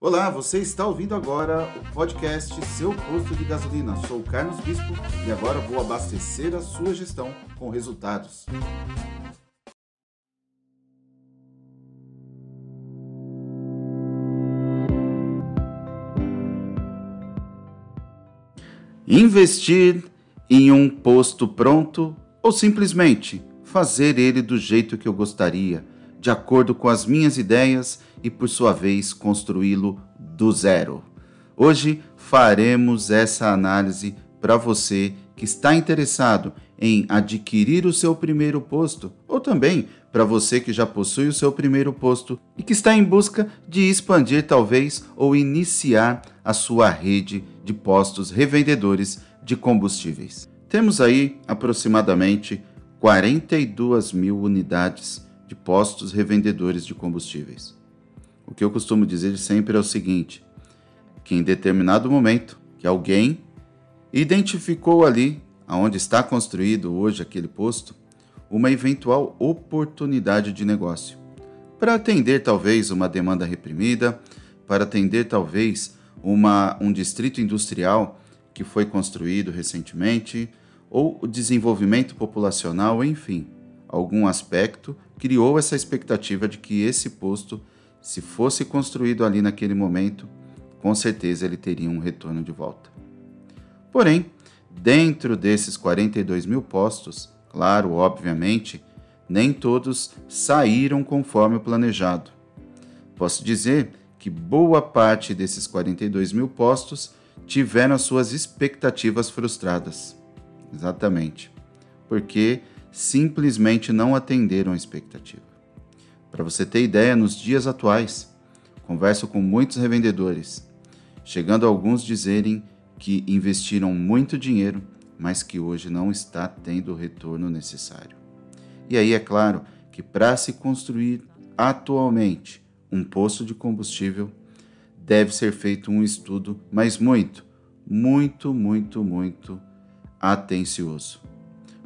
Olá, você está ouvindo agora o podcast Seu Posto de Gasolina. Sou o Carlos Bispo e agora vou abastecer a sua gestão com resultados. Investir em um posto pronto ou simplesmente fazer ele do jeito que eu gostaria, de acordo com as minhas ideias e, por sua vez, construí-lo do zero. Hoje faremos essa análise para você que está interessado em adquirir o seu primeiro posto ou também para você que já possui o seu primeiro posto e que está em busca de expandir, talvez, ou iniciar a sua rede de postos revendedores de combustíveis. Temos aí aproximadamente 42 mil unidades de postos revendedores de combustíveis. O que eu costumo dizer sempre é o seguinte: que em determinado momento que alguém identificou ali, aonde está construído hoje aquele posto, uma eventual oportunidade de negócio, para atender talvez uma demanda reprimida, para atender talvez uma, um distrito industrial que foi construído recentemente, ou o desenvolvimento populacional, enfim, algum aspecto criou essa expectativa de que esse posto, se fosse construído ali naquele momento, com certeza ele teria um retorno de volta. Porém, dentro desses 42 mil postos, claro, obviamente, nem todos saíram conforme o planejado. Posso dizer que boa parte desses 42 mil postos tiveram as suas expectativas frustradas. Exatamente. Porque simplesmente não atenderam a expectativa. Para você ter ideia, nos dias atuais, converso com muitos revendedores, chegando alguns dizerem que investiram muito dinheiro, mas que hoje não está tendo o retorno necessário. E aí é claro que para se construir atualmente um posto de combustível, deve ser feito um estudo, mas muito, muito, muito, muito atencioso.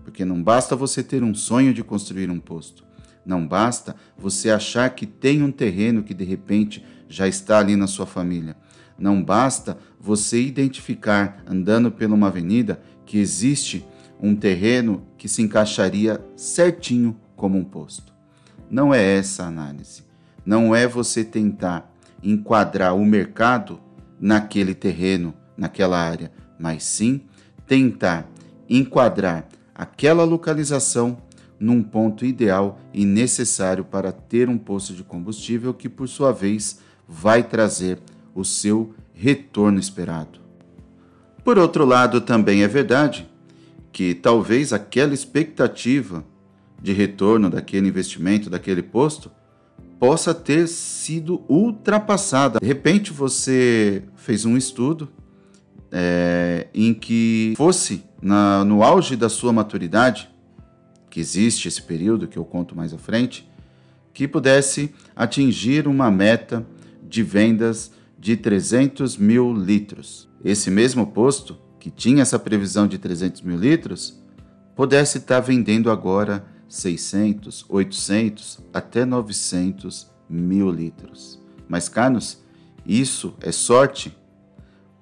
Porque não basta você ter um sonho de construir um posto. Não basta você achar que tem um terreno que de repente já está ali na sua família. Não basta você identificar, andando por uma avenida, que existe um terreno que se encaixaria certinho como um posto. Não é essa a análise. Não é você tentar enquadrar o mercado naquele terreno, naquela área, mas sim tentar enquadrar aquela localização num ponto ideal e necessário para ter um posto de combustível que, por sua vez, vai trazer o seu retorno esperado. Por outro lado, também é verdade que talvez aquela expectativa de retorno daquele investimento, daquele posto, possa ter sido ultrapassada. De repente, você fez um estudo é, em que fosse na, no auge da sua maturidade, que existe esse período que eu conto mais à frente, que pudesse atingir uma meta de vendas de 300 mil litros. Esse mesmo posto, que tinha essa previsão de 300 mil litros, pudesse estar vendendo agora 600, 800, até 900 mil litros. Mas, Carlos, isso é sorte?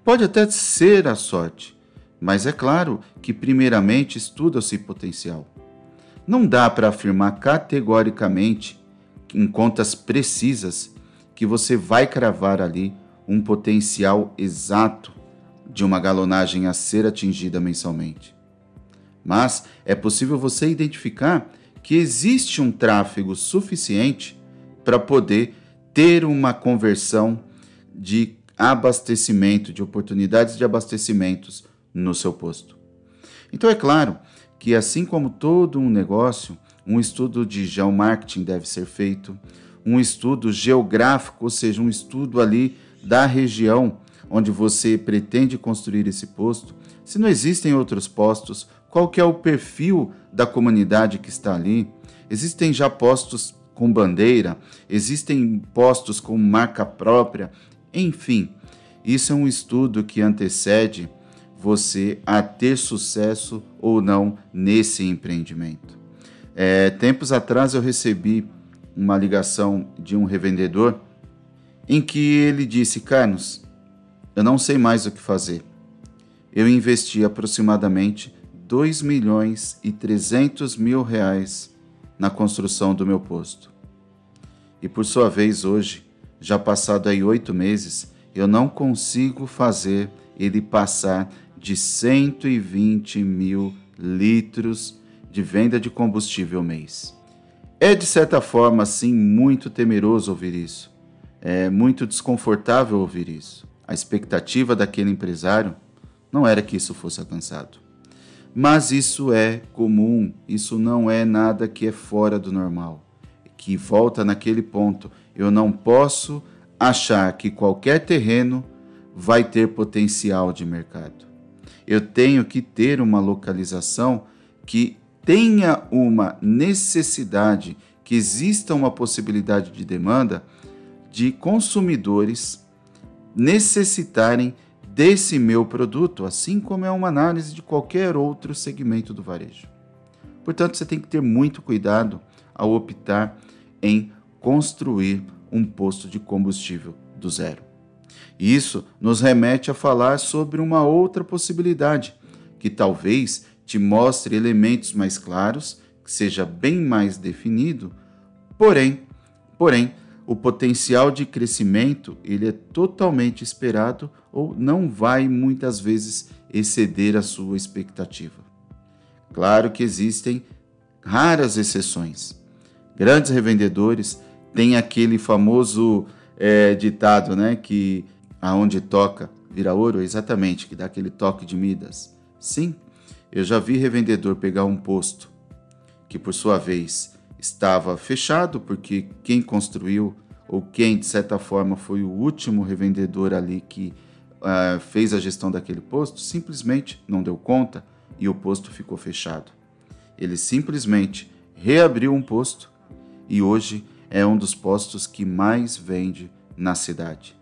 Pode até ser a sorte, mas é claro que primeiramente estuda-se potencial. Não dá para afirmar categoricamente, em contas precisas, que você vai cravar ali um potencial exato de uma galonagem a ser atingida mensalmente. Mas é possível você identificar que existe um tráfego suficiente para poder ter uma conversão de abastecimento, de oportunidades de abastecimentos no seu posto. Então é claro que assim como todo um negócio, um estudo de geomarketing deve ser feito, um estudo geográfico, ou seja, um estudo ali da região onde você pretende construir esse posto, se não existem outros postos, qual que é o perfil da comunidade que está ali? Existem já postos com bandeira, existem postos com marca própria, enfim, isso é um estudo que antecede você a ter sucesso ou não nesse empreendimento. É, tempos atrás eu recebi uma ligação de um revendedor em que ele disse: Carlos, eu não sei mais o que fazer. Eu investi aproximadamente 2 milhões e 300 mil reais na construção do meu posto. E por sua vez, hoje, já passado aí oito meses, eu não consigo fazer ele passar de 120 mil litros de venda de combustível mês. É de certa forma, sim, muito temeroso ouvir isso. É muito desconfortável ouvir isso. A expectativa daquele empresário não era que isso fosse alcançado. Mas isso é comum, isso não é nada que é fora do normal. Que volta naquele ponto. Eu não posso achar que qualquer terreno vai ter potencial de mercado. Eu tenho que ter uma localização que tenha uma necessidade, que exista uma possibilidade de demanda de consumidores necessitarem desse meu produto, assim como é uma análise de qualquer outro segmento do varejo. Portanto, você tem que ter muito cuidado ao optar em construir um posto de combustível do zero. Isso nos remete a falar sobre uma outra possibilidade, que talvez te mostre elementos mais claros, que seja bem mais definido, porém, porém, o potencial de crescimento ele é totalmente esperado ou não vai muitas vezes exceder a sua expectativa. Claro que existem raras exceções. Grandes revendedores têm aquele famoso é, ditado, né, que aonde toca vira ouro, exatamente, que dá aquele toque de Midas. Sim, eu já vi revendedor pegar um posto que por sua vez estava fechado porque quem construiu ou quem de certa forma foi o último revendedor ali que uh, fez a gestão daquele posto simplesmente não deu conta e o posto ficou fechado. Ele simplesmente reabriu um posto e hoje é um dos postos que mais vende na cidade.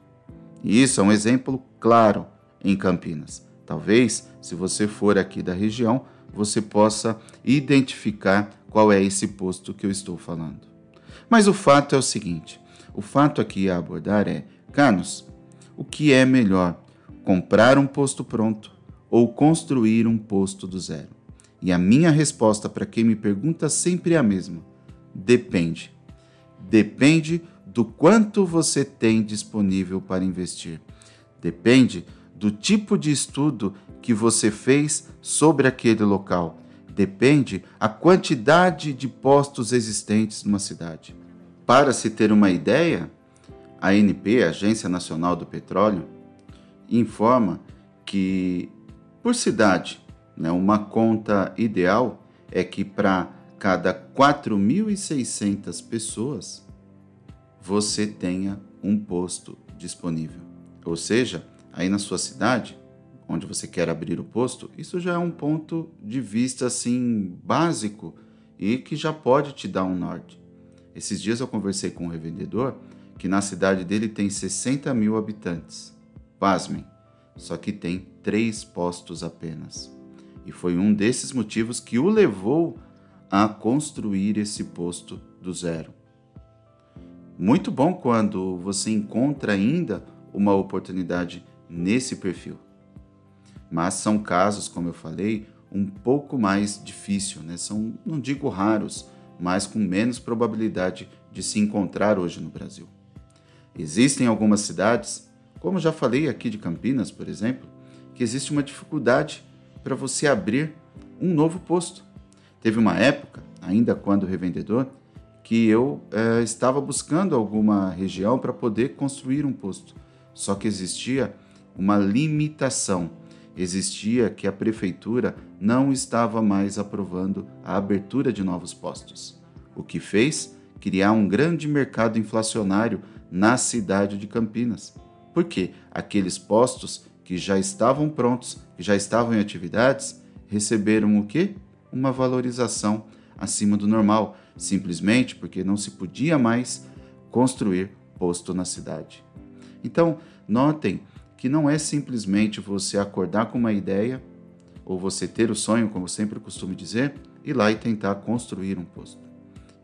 E isso é um exemplo claro em Campinas. Talvez, se você for aqui da região, você possa identificar qual é esse posto que eu estou falando. Mas o fato é o seguinte: o fato aqui a abordar é, Carlos, o que é melhor, comprar um posto pronto ou construir um posto do zero? E a minha resposta para quem me pergunta sempre é a mesma: depende. Depende do quanto você tem disponível para investir. Depende do tipo de estudo que você fez sobre aquele local. Depende a quantidade de postos existentes numa cidade. Para se ter uma ideia, a ANP, a Agência Nacional do Petróleo, informa que, por cidade, né, uma conta ideal é que para cada 4.600 pessoas você tenha um posto disponível. Ou seja, aí na sua cidade, onde você quer abrir o posto, isso já é um ponto de vista assim básico e que já pode te dar um norte. Esses dias eu conversei com um revendedor que na cidade dele tem 60 mil habitantes. Pasmem, só que tem três postos apenas. E foi um desses motivos que o levou a construir esse posto do zero. Muito bom quando você encontra ainda uma oportunidade nesse perfil. Mas são casos, como eu falei, um pouco mais difícil, né? São, não digo raros, mas com menos probabilidade de se encontrar hoje no Brasil. Existem algumas cidades, como já falei aqui de Campinas, por exemplo, que existe uma dificuldade para você abrir um novo posto. Teve uma época, ainda quando revendedor, que eu é, estava buscando alguma região para poder construir um posto. Só que existia uma limitação. Existia que a prefeitura não estava mais aprovando a abertura de novos postos, o que fez criar um grande mercado inflacionário na cidade de Campinas. Porque aqueles postos que já estavam prontos, que já estavam em atividades, receberam o quê? Uma valorização acima do normal, simplesmente porque não se podia mais construir posto na cidade. Então, notem que não é simplesmente você acordar com uma ideia ou você ter o sonho, como sempre costumo dizer, ir lá e tentar construir um posto.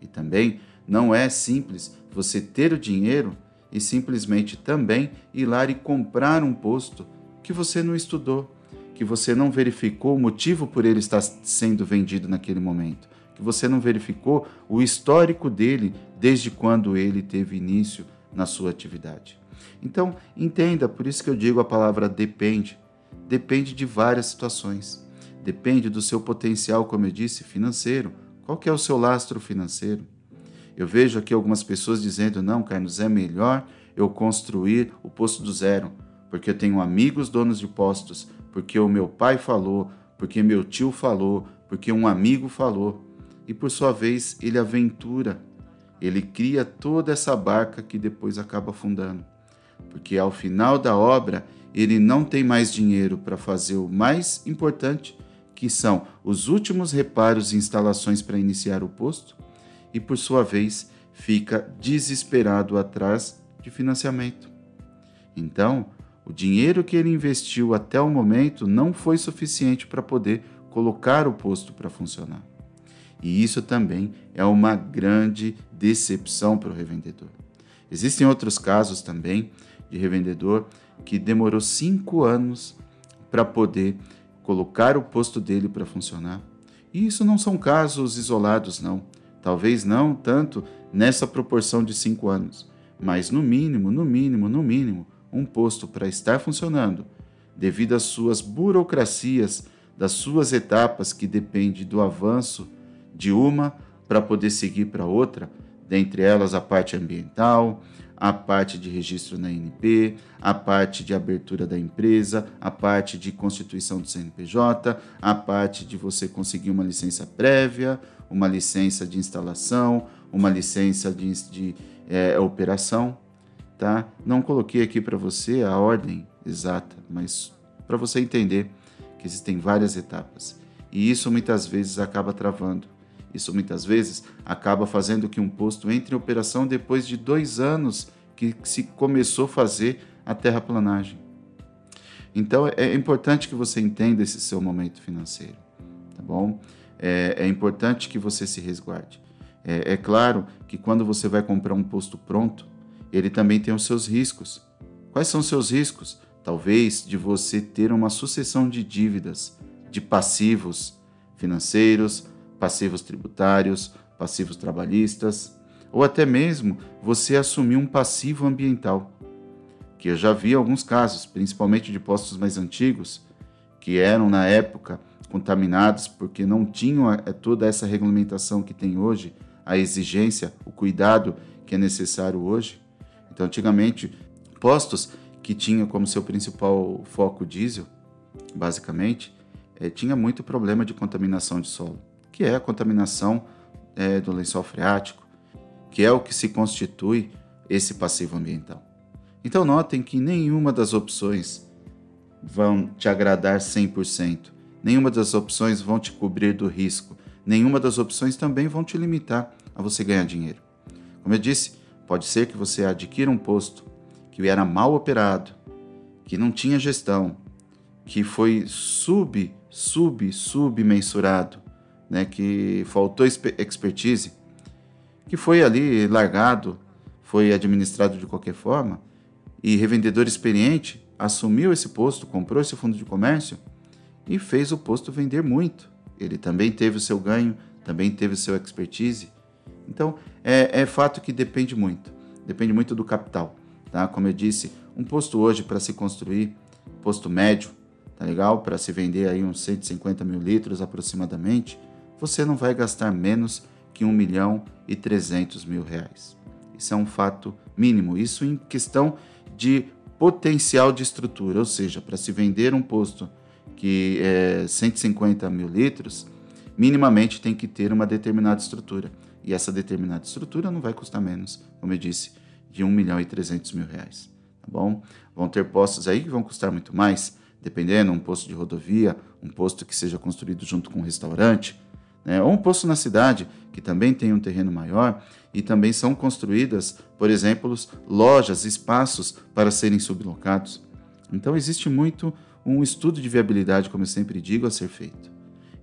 E também não é simples você ter o dinheiro e simplesmente também ir lá e comprar um posto que você não estudou, que você não verificou o motivo por ele estar sendo vendido naquele momento, que você não verificou o histórico dele desde quando ele teve início na sua atividade. Então, entenda, por isso que eu digo a palavra depende. Depende de várias situações. Depende do seu potencial, como eu disse, financeiro. Qual que é o seu lastro financeiro? Eu vejo aqui algumas pessoas dizendo: não, Carlos, é melhor eu construir o posto do zero, porque eu tenho amigos donos de postos, porque o meu pai falou, porque meu tio falou, porque um amigo falou. E por sua vez, ele aventura, ele cria toda essa barca que depois acaba afundando. Porque ao final da obra, ele não tem mais dinheiro para fazer o mais importante, que são os últimos reparos e instalações para iniciar o posto, e por sua vez fica desesperado atrás de financiamento. Então, o dinheiro que ele investiu até o momento não foi suficiente para poder colocar o posto para funcionar. E isso também é uma grande decepção para o revendedor. Existem outros casos também de revendedor que demorou cinco anos para poder colocar o posto dele para funcionar. E isso não são casos isolados, não. Talvez não tanto nessa proporção de cinco anos, mas no mínimo, no mínimo, no mínimo, um posto para estar funcionando, devido às suas burocracias, das suas etapas que depende do avanço de uma para poder seguir para outra, dentre elas a parte ambiental, a parte de registro na INP, a parte de abertura da empresa, a parte de constituição do CNPJ, a parte de você conseguir uma licença prévia, uma licença de instalação, uma licença de, de é, operação, tá? Não coloquei aqui para você a ordem exata, mas para você entender que existem várias etapas. E isso muitas vezes acaba travando. Isso muitas vezes acaba fazendo que um posto entre em operação depois de dois anos que se começou a fazer a terraplanagem. Então é importante que você entenda esse seu momento financeiro, tá bom? é, é importante que você se resguarde. É, é claro que quando você vai comprar um posto pronto, ele também tem os seus riscos. Quais são os seus riscos? Talvez de você ter uma sucessão de dívidas, de passivos financeiros, passivos tributários, passivos trabalhistas, ou até mesmo você assumir um passivo ambiental. Que eu já vi alguns casos, principalmente de postos mais antigos, que eram na época contaminados porque não tinham é, toda essa regulamentação que tem hoje, a exigência, o cuidado que é necessário hoje. Então, antigamente, postos que tinham como seu principal foco diesel, basicamente, é, tinha muito problema de contaminação de solo, que é a contaminação é, do lençol freático, que é o que se constitui esse passivo ambiental. Então, notem que nenhuma das opções vão te agradar 100%. Nenhuma das opções vão te cobrir do risco. Nenhuma das opções também vão te limitar a você ganhar dinheiro. Como eu disse, pode ser que você adquira um posto que era mal operado, que não tinha gestão, que foi sub, sub, submensurado, né, que faltou expertise, que foi ali largado, foi administrado de qualquer forma, e revendedor experiente assumiu esse posto, comprou esse fundo de comércio e fez o posto vender muito. Ele também teve o seu ganho, também teve o seu expertise. Então, é, é fato que depende muito. Depende muito do capital. Tá? Como eu disse, um posto hoje para se construir, posto médio, tá legal? Para se vender aí uns 150 mil litros aproximadamente, você não vai gastar menos que 1 milhão e 300 mil reais. Isso é um fato mínimo. Isso em questão de potencial de estrutura, ou seja, para se vender um posto que é 150 mil litros, minimamente tem que ter uma determinada estrutura. E essa determinada estrutura não vai custar menos, como eu disse, de 1 milhão e 300 mil reais. Tá bom? Vão ter postos aí que vão custar muito mais, dependendo, um posto de rodovia, um posto que seja construído junto com um restaurante, né? ou um posto na cidade, que também tem um terreno maior, e também são construídas, por exemplo, lojas, espaços para serem sublocados. Então existe muito um estudo de viabilidade, como eu sempre digo, a ser feito.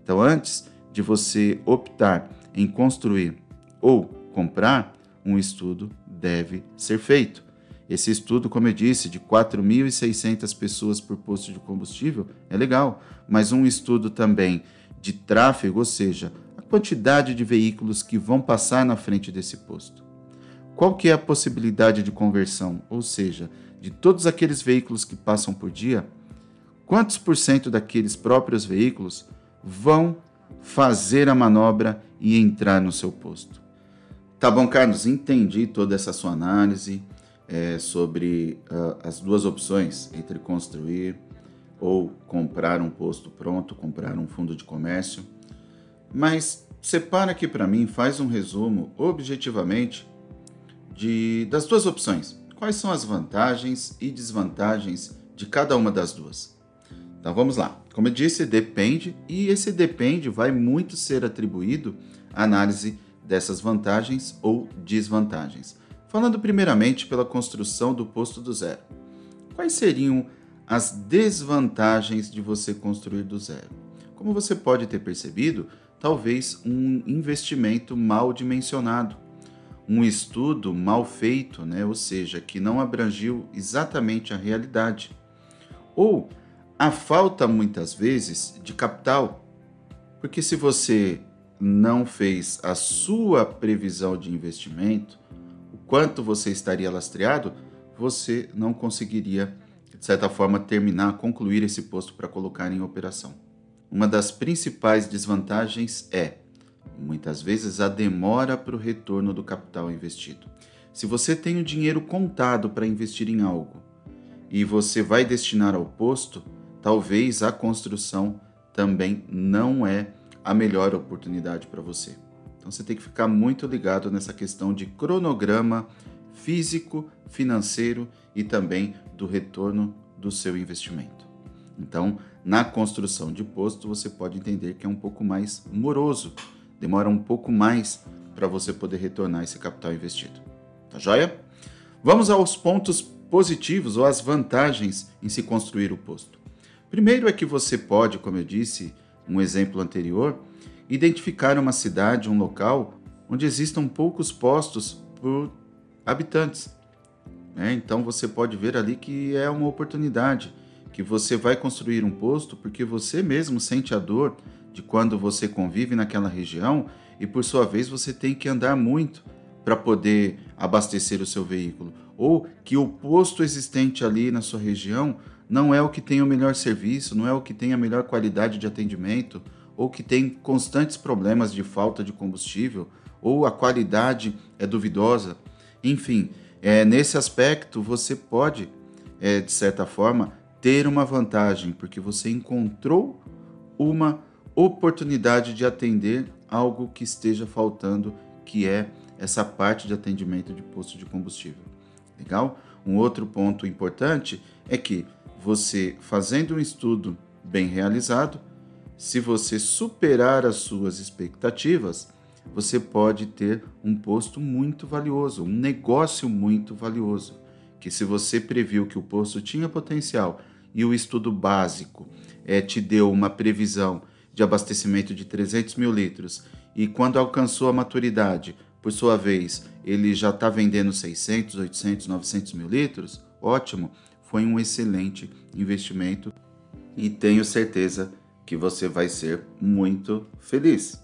Então, antes de você optar em construir ou comprar, um estudo deve ser feito. Esse estudo, como eu disse, de 4.600 pessoas por posto de combustível é legal, mas um estudo também de tráfego, ou seja, a quantidade de veículos que vão passar na frente desse posto. Qual que é a possibilidade de conversão? Ou seja, de todos aqueles veículos que passam por dia, quantos por cento daqueles próprios veículos vão fazer a manobra e entrar no seu posto? Tá bom, Carlos, entendi toda essa sua análise é, sobre uh, as duas opções entre construir ou comprar um posto pronto, comprar um fundo de comércio. Mas separa aqui para mim, faz um resumo objetivamente de, das duas opções. Quais são as vantagens e desvantagens de cada uma das duas? Então vamos lá. Como eu disse, depende, e esse depende vai muito ser atribuído à análise dessas vantagens ou desvantagens. Falando primeiramente pela construção do posto do zero. Quais seriam as desvantagens de você construir do zero? Como você pode ter percebido, talvez um investimento mal dimensionado, um estudo mal feito, né? ou seja, que não abrangiu exatamente a realidade. Ou a falta, muitas vezes, de capital. Porque se você não fez a sua previsão de investimento, quanto você estaria lastreado, você não conseguiria, de certa forma, terminar, concluir esse posto para colocar em operação. Uma das principais desvantagens é, muitas vezes, a demora para o retorno do capital investido. Se você tem o dinheiro contado para investir em algo e você vai destinar ao posto, talvez a construção também não é a melhor oportunidade para você. Então você tem que ficar muito ligado nessa questão de cronograma físico, financeiro e também do retorno do seu investimento. Então, na construção de posto, você pode entender que é um pouco mais moroso, demora um pouco mais para você poder retornar esse capital investido. Tá joia? Vamos aos pontos positivos ou as vantagens em se construir o posto. Primeiro é que você pode, como eu disse, um exemplo anterior, identificar uma cidade, um local onde existam poucos postos por habitantes. É, então você pode ver ali que é uma oportunidade, que você vai construir um posto porque você mesmo sente a dor de quando você convive naquela região e por sua vez você tem que andar muito para poder abastecer o seu veículo, ou que o posto existente ali na sua região não é o que tem o melhor serviço, não é o que tem a melhor qualidade de atendimento, ou que tem constantes problemas de falta de combustível, ou a qualidade é duvidosa. Enfim, é, nesse aspecto você pode, é, de certa forma, ter uma vantagem, porque você encontrou uma oportunidade de atender algo que esteja faltando, que é essa parte de atendimento de posto de combustível. Legal? Um outro ponto importante é que você, fazendo um estudo bem realizado, se você superar as suas expectativas, você pode ter um posto muito valioso, um negócio muito valioso. Que se você previu que o posto tinha potencial e o estudo básico é, te deu uma previsão de abastecimento de 300 mil litros e quando alcançou a maturidade, por sua vez, ele já está vendendo 600, 800, 900 mil litros, ótimo, foi um excelente investimento e tenho certeza que você vai ser muito feliz.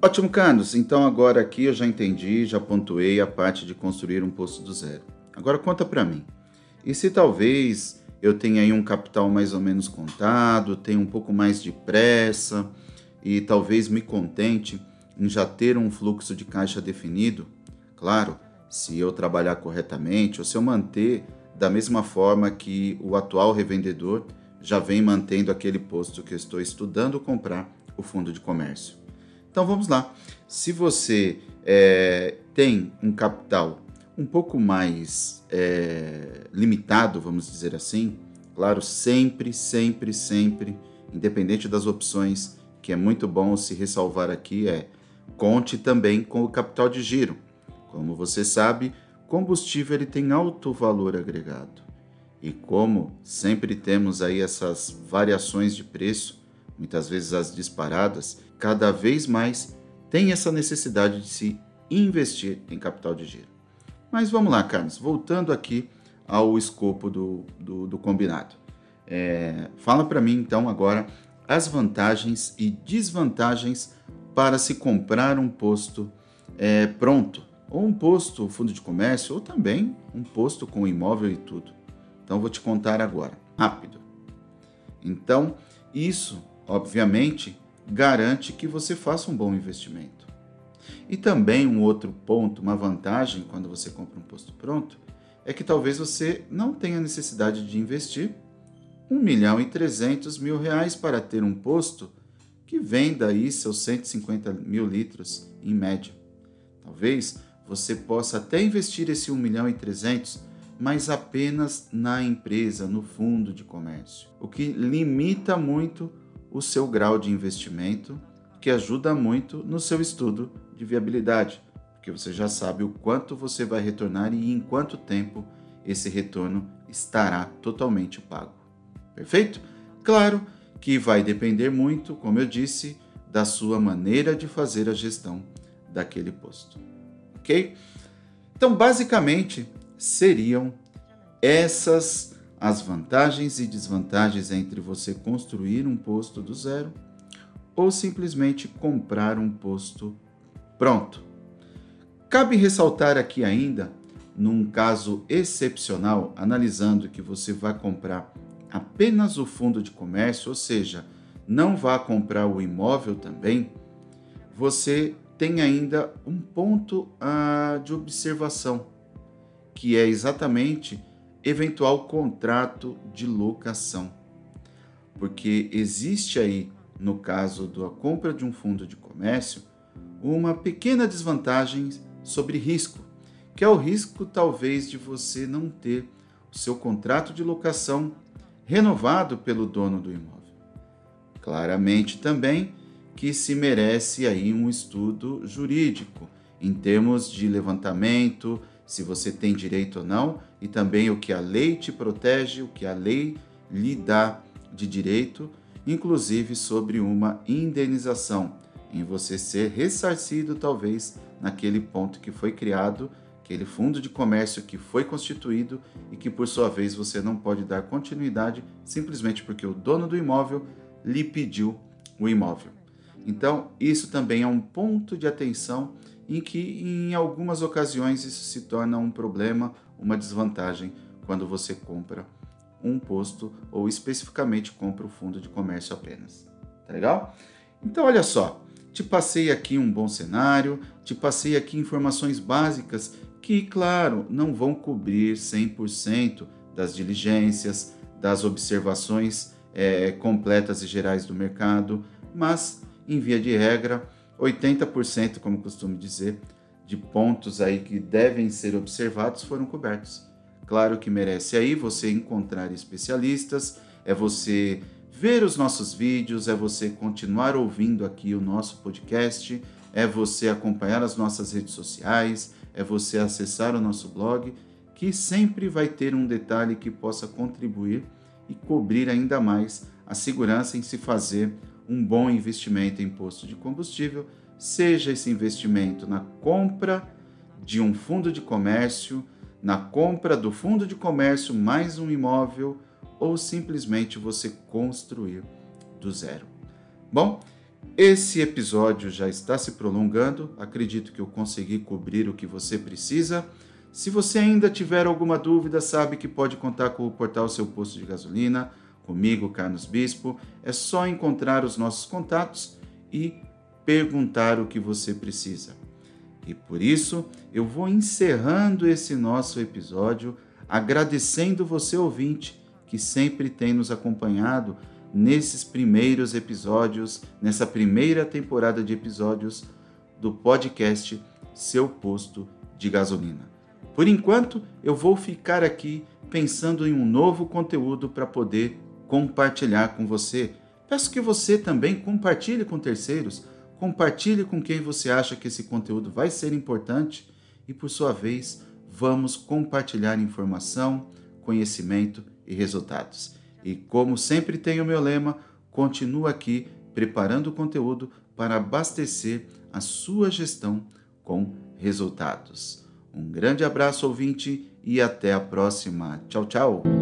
Ótimo, Carlos. Então agora aqui eu já entendi, já pontuei a parte de construir um posto do zero. Agora conta para mim. E se talvez eu tenha aí um capital mais ou menos contado, tenha um pouco mais de pressa e talvez me contente em já ter um fluxo de caixa definido? Claro, se eu trabalhar corretamente ou se eu manter da mesma forma que o atual revendedor já vem mantendo aquele posto que eu estou estudando comprar o fundo de comércio. Então vamos lá. Se você é, tem um capital um pouco mais é, limitado, vamos dizer assim, claro, sempre, sempre, sempre, independente das opções, que é muito bom se ressalvar aqui, é conte também com o capital de giro. Como você sabe, combustível ele tem alto valor agregado. E como sempre temos aí essas variações de preço, muitas vezes as disparadas, cada vez mais tem essa necessidade de se investir em capital de giro. Mas vamos lá, Carlos, voltando aqui ao escopo do, do, do combinado. É, fala para mim então agora as vantagens e desvantagens para se comprar um posto é, pronto, ou um posto fundo de comércio, ou também um posto com imóvel e tudo. Então vou te contar agora, rápido. Então, isso, obviamente, garante que você faça um bom investimento. E também um outro ponto, uma vantagem quando você compra um posto pronto, é que talvez você não tenha necessidade de investir 1 milhão e 300 mil reais para ter um posto que venda aí seus 150 mil litros em média. Talvez você possa até investir esse 1 milhão e 300, mas apenas na empresa, no fundo de comércio, o que limita muito o seu grau de investimento, que ajuda muito no seu estudo de viabilidade, porque você já sabe o quanto você vai retornar e em quanto tempo esse retorno estará totalmente pago. Perfeito? Claro que vai depender muito, como eu disse, da sua maneira de fazer a gestão daquele posto. Ok? Então, basicamente, seriam essas as vantagens e desvantagens entre você construir um posto do zero ou simplesmente comprar um posto pronto. Cabe ressaltar aqui ainda, num caso excepcional, analisando que você vai comprar apenas o fundo de comércio, ou seja, não vá comprar o imóvel também, você tem ainda um ponto ah, de observação, que é exatamente eventual contrato de locação. Porque existe aí, no caso da compra de um fundo de comércio, uma pequena desvantagem sobre risco, que é o risco talvez de você não ter o seu contrato de locação renovado pelo dono do imóvel. Claramente também que se merece aí um estudo jurídico em termos de levantamento, se você tem direito ou não, e também o que a lei te protege, o que a lei lhe dá de direito, inclusive sobre uma indenização, em você ser ressarcido talvez naquele ponto que foi criado aquele fundo de comércio que foi constituído e que, por sua vez, você não pode dar continuidade simplesmente porque o dono do imóvel lhe pediu o imóvel. Então, isso também é um ponto de atenção em que, em algumas ocasiões, isso se torna um problema, uma desvantagem quando você compra um posto ou especificamente compra o fundo de comércio apenas. Tá legal? Então, olha só, te passei aqui um bom cenário, te passei aqui informações básicas que, claro, não vão cobrir 100% das diligências, das observações é, completas e gerais do mercado, mas, em via de regra, 80%, como costumo dizer, de pontos aí que devem ser observados foram cobertos. Claro que merece aí você encontrar especialistas, é você ver os nossos vídeos, é você continuar ouvindo aqui o nosso podcast, é você acompanhar as nossas redes sociais, é você acessar o nosso blog, que sempre vai ter um detalhe que possa contribuir e cobrir ainda mais a segurança em se fazer um bom investimento em posto de combustível, seja esse investimento na compra de um fundo de comércio, na compra do fundo de comércio mais um imóvel ou simplesmente você construir do zero. Bom, esse episódio já está se prolongando, acredito que eu consegui cobrir o que você precisa. Se você ainda tiver alguma dúvida, sabe que pode contar com o portal Seu Posto de Gasolina, comigo, Carlos Bispo. É só encontrar os nossos contatos e perguntar o que você precisa. E por isso, eu vou encerrando esse nosso episódio agradecendo você ouvinte que sempre tem nos acompanhado nesses primeiros episódios, nessa primeira temporada de episódios do podcast Seu Posto de Gasolina. Por enquanto, eu vou ficar aqui pensando em um novo conteúdo para poder compartilhar com você. Peço que você também compartilhe com terceiros, compartilhe com quem você acha que esse conteúdo vai ser importante e, por sua vez, vamos compartilhar informação, conhecimento e resultados. E como sempre tem o meu lema, continuo aqui preparando o conteúdo para abastecer a sua gestão com resultados. Um grande abraço, ouvinte, e até a próxima. Tchau, tchau.